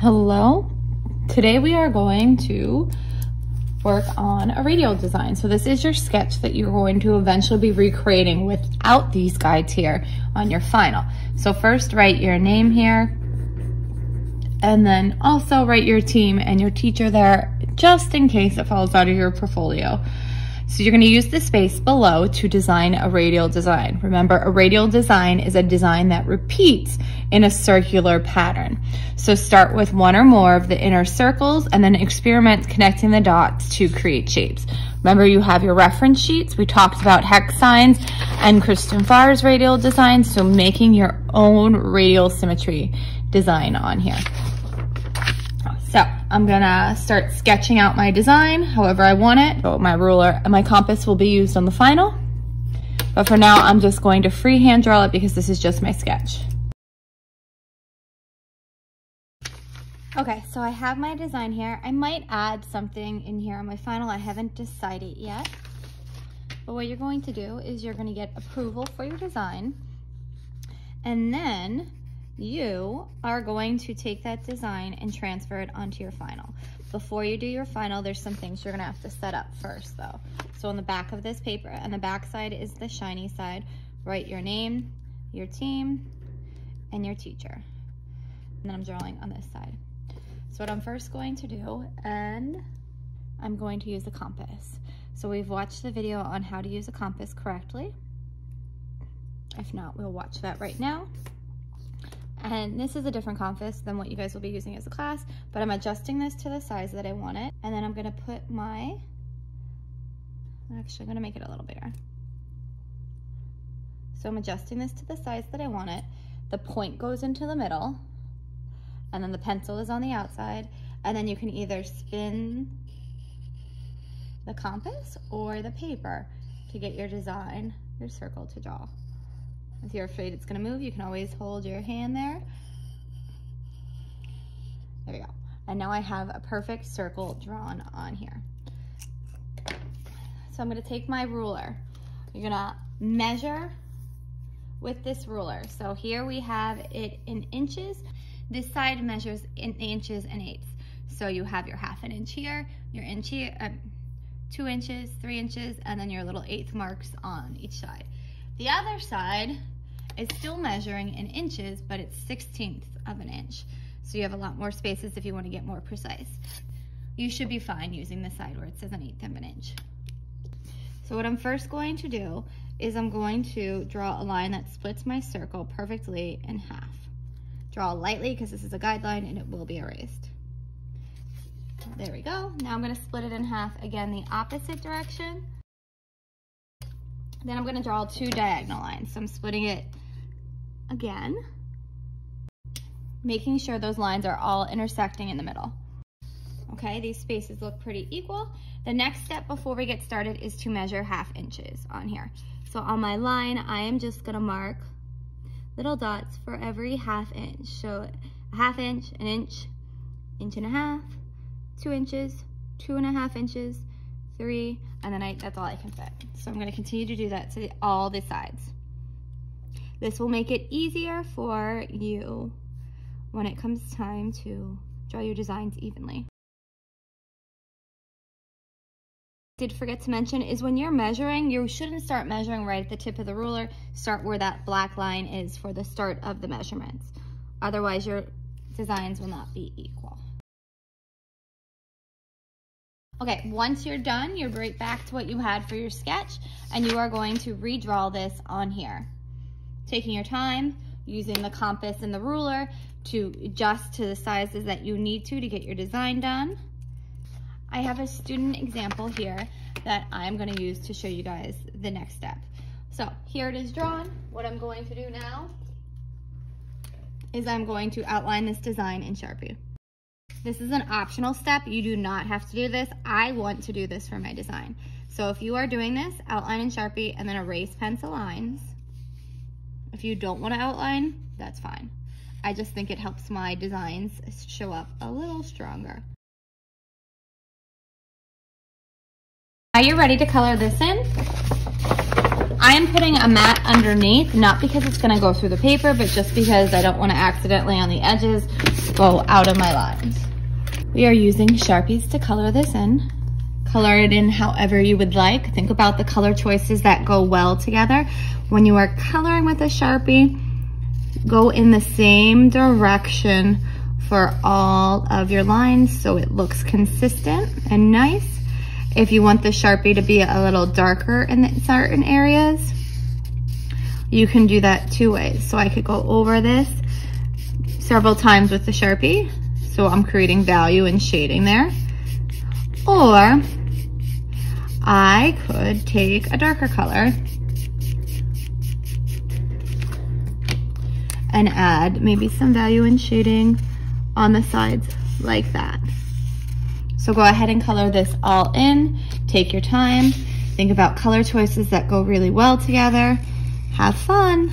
Hello. Today we are going to work on a radial design. So this is your sketch that you're going to eventually be recreating without these guides here on your final. So first write your name here and then also write your team and your teacher there just in case it falls out of your portfolio. So you're gonna use the space below to design a radial design. Remember, a radial design is a design that repeats in a circular pattern. So start with one or more of the inner circles and then experiment connecting the dots to create shapes. Remember, you have your reference sheets. We talked about hex signs and Kristen Farr's radial design, so making your own radial symmetry design on here. I'm gonna start sketching out my design however I want it. So my ruler and my compass will be used on the final. But for now, I'm just going to freehand draw it because this is just my sketch. Okay, so I have my design here. I might add something in here on my final. I haven't decided yet. But what you're going to do is you're gonna get approval for your design. And then you are going to take that design and transfer it onto your final. Before you do your final, there's some things you're gonna have to set up first though. So on the back of this paper, and the back side is the shiny side, write your name, your team, and your teacher. And then I'm drawing on this side. So what I'm first going to do, and I'm going to use a compass. So we've watched the video on how to use a compass correctly. If not, we'll watch that right now. And this is a different compass than what you guys will be using as a class, but I'm adjusting this to the size that I want it. And then I'm gonna put my, actually I'm gonna make it a little bigger. So I'm adjusting this to the size that I want it. The point goes into the middle, and then the pencil is on the outside, and then you can either spin the compass or the paper to get your design, your circle to draw. If you're afraid it's gonna move, you can always hold your hand there. There we go. And now I have a perfect circle drawn on here. So I'm gonna take my ruler. You're gonna measure with this ruler. So here we have it in inches. This side measures in inches and eighths. So you have your half an inch here, your inch here, uh, two inches, three inches, and then your little eighth marks on each side. The other side is still measuring in inches, but it's 16th of an inch. So you have a lot more spaces if you want to get more precise. You should be fine using the side where it says an eighth of an inch. So what I'm first going to do is I'm going to draw a line that splits my circle perfectly in half. Draw lightly because this is a guideline and it will be erased. There we go. Now I'm going to split it in half again the opposite direction. Then I'm going to draw two diagonal lines. So I'm splitting it again, making sure those lines are all intersecting in the middle. Okay, these spaces look pretty equal. The next step before we get started is to measure half inches on here. So on my line, I am just gonna mark little dots for every half inch. So a half inch, an inch, inch and a half, two inches, two and a half inches, three, and then I, that's all I can fit. So I'm gonna continue to do that to all the sides. This will make it easier for you when it comes time to draw your designs evenly. Did forget to mention is when you're measuring, you shouldn't start measuring right at the tip of the ruler. Start where that black line is for the start of the measurements. Otherwise, your designs will not be equal. Okay, once you're done, you're right back to what you had for your sketch, and you are going to redraw this on here. Taking your time, using the compass and the ruler to adjust to the sizes that you need to to get your design done. I have a student example here that I'm gonna use to show you guys the next step. So here it is drawn. What I'm going to do now is I'm going to outline this design in Sharpie. This is an optional step. You do not have to do this. I want to do this for my design. So if you are doing this, outline in Sharpie and then erase pencil lines. If you don't want to outline, that's fine. I just think it helps my designs show up a little stronger. Are you're ready to color this in? I am putting a mat underneath, not because it's gonna go through the paper, but just because I don't wanna accidentally on the edges go out of my lines. We are using Sharpies to color this in. Color it in however you would like. Think about the color choices that go well together. When you are coloring with a Sharpie, go in the same direction for all of your lines so it looks consistent and nice. If you want the Sharpie to be a little darker in certain areas, you can do that two ways. So I could go over this several times with the Sharpie. So I'm creating value and shading there. Or I could take a darker color and add maybe some value and shading on the sides like that. So go ahead and color this all in. Take your time. Think about color choices that go really well together. Have fun.